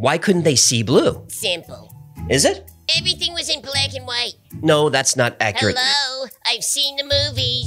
Why couldn't they see blue? Simple. Is it? Everything was in black and white. No, that's not accurate. Hello? I've seen the movie.